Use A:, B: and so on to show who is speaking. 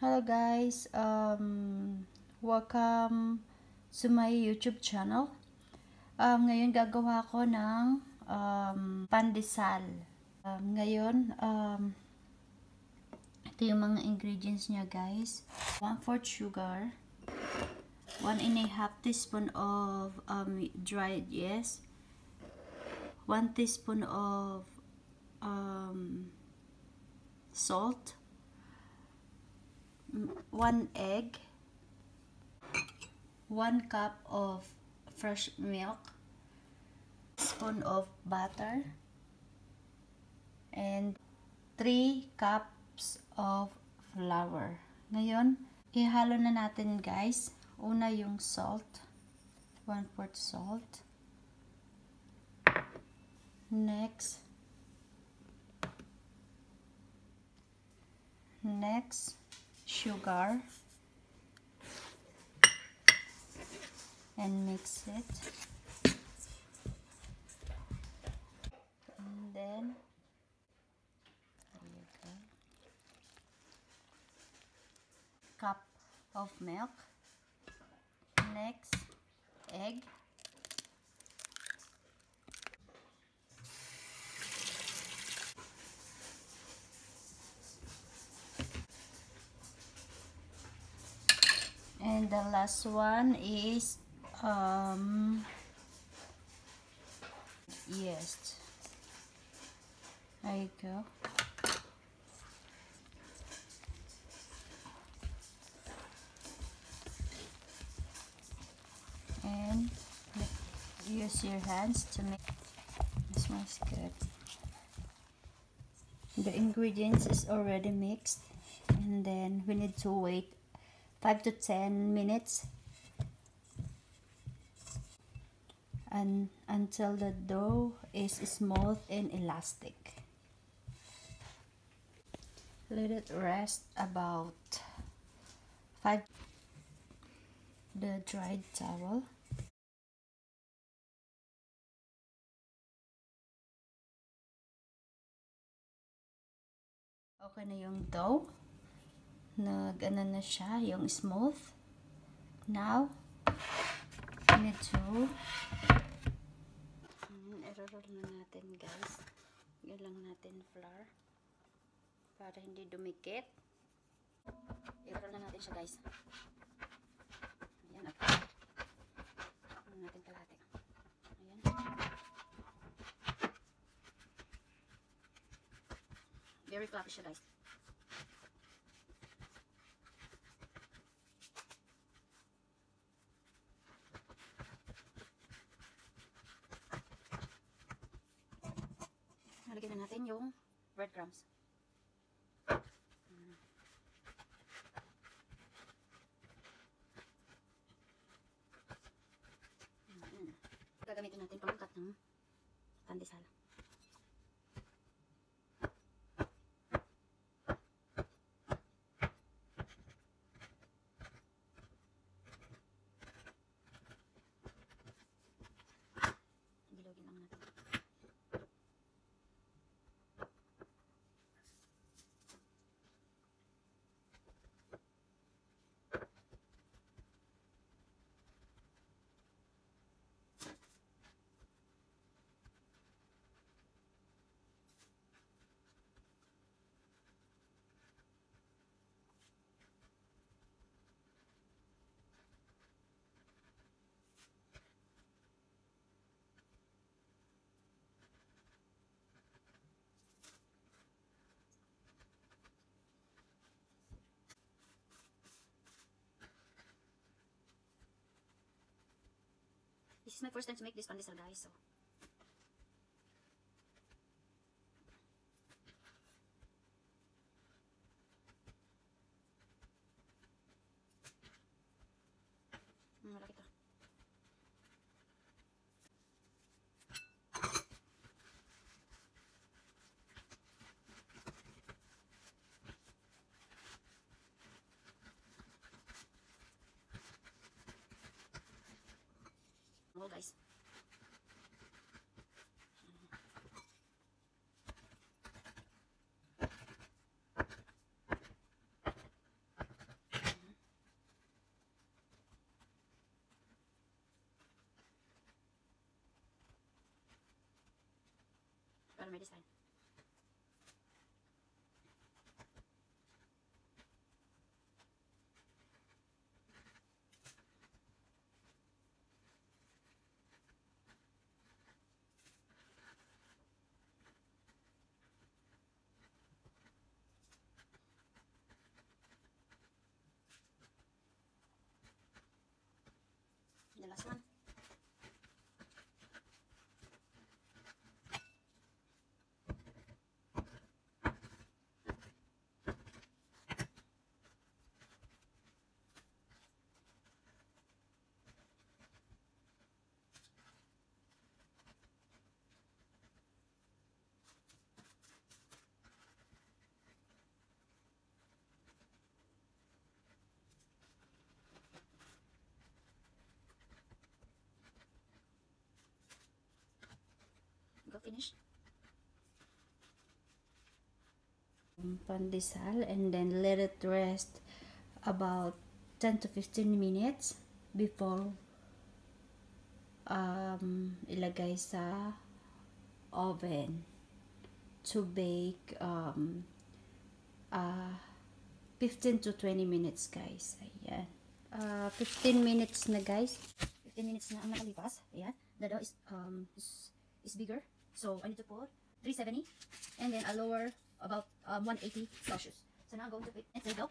A: Hello guys, um, welcome to my YouTube channel. Um, ngayon gagawa ko ng um, pandesal. Um, ngayon, um, ito yung mga ingredients niya guys. 1 4 sugar, 1 and a half teaspoon of um, dried yes, 1 teaspoon of um, salt, one egg, one cup of fresh milk, spoon of butter, and 3 cups of flour. Ngayon, ihalo na natin guys. Una yung salt, 1 4 salt. Next, next, sugar and mix it. And then cup of milk. Next egg the last one is um yes. There you go. And use your hands to make this smells good. The ingredients is already mixed and then we need to wait 5 to 10 minutes. And until the dough is smooth and elastic. Let it rest about 5 the dried towel. Okay na yung dough nag ano na siya, yung smooth. Now, to um, i-roll na natin guys. Lang natin flour para hindi dumikit. I-roll na natin siya guys. Ayan, okay. Ano natin kalahati. Ayan. Very fluffy siya guys. Nalagyan na natin yung breadcrumbs. Hmm. Hmm. Gagamitin natin pangkat ng pandesal. Dilogin lang natin. This is my first time to make this pandesal guys, so. Hmm, Hello, guys. Try to make this. la semana. Go finish. Pandesal and then let it rest about 10 to 15 minutes before um, ilagay sa oven to bake um, uh, 15 to 20 minutes guys. Ayan. Uh, 15 minutes na guys. 15 minutes na ang nakalipas. Ayan. The dough is, um, is, is bigger. So, I need to put 370 and then I lower about um, 180 Celsius. So now I'm going to put, let's go.